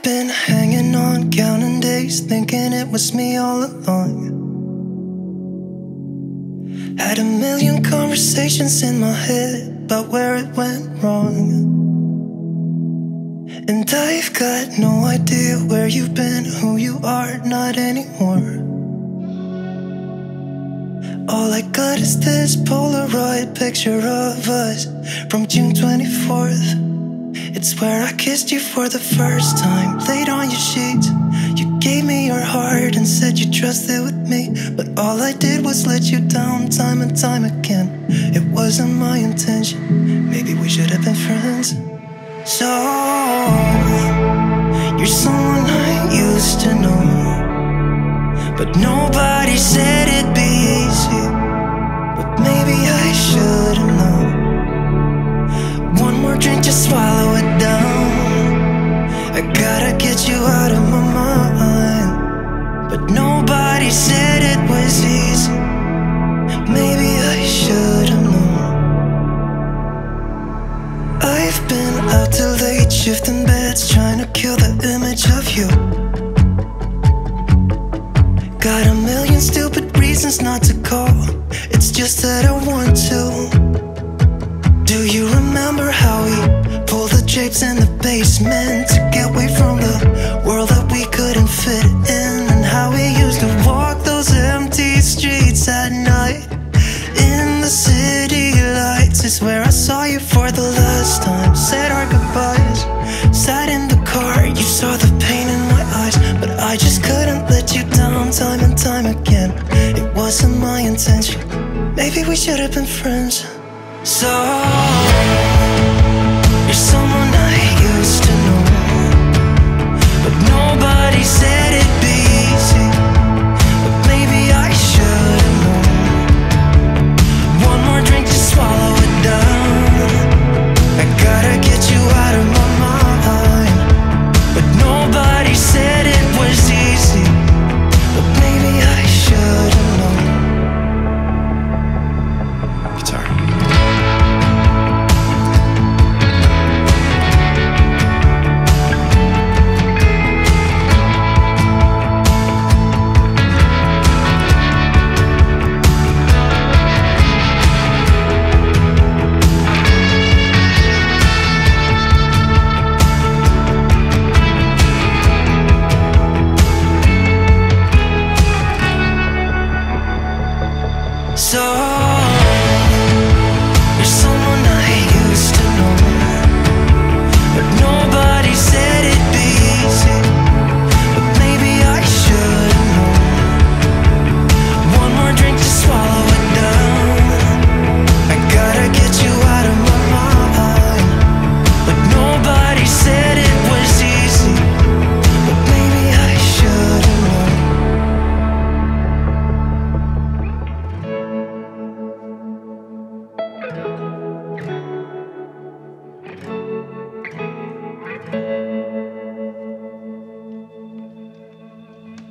I've been hanging on, counting days, thinking it was me all along. Had a million conversations in my head about where it went wrong. And I've got no idea where you've been, who you are, not anymore. All I got is this Polaroid picture of us from June 24th. It's where I kissed you for the first time, laid on your sheets. You gave me your heart and said you trusted with me. But all I did was let you down time and time again. It wasn't my intention, maybe we should have been friends. So, you're someone I used to know. Got a million stupid reasons not to call. It's just that I want to. Do you remember how we pulled the drapes in the basement to get away from the let you down time and time again. It wasn't my intention. Maybe we should have been friends. So, you're someone I used to know, but nobody said it'd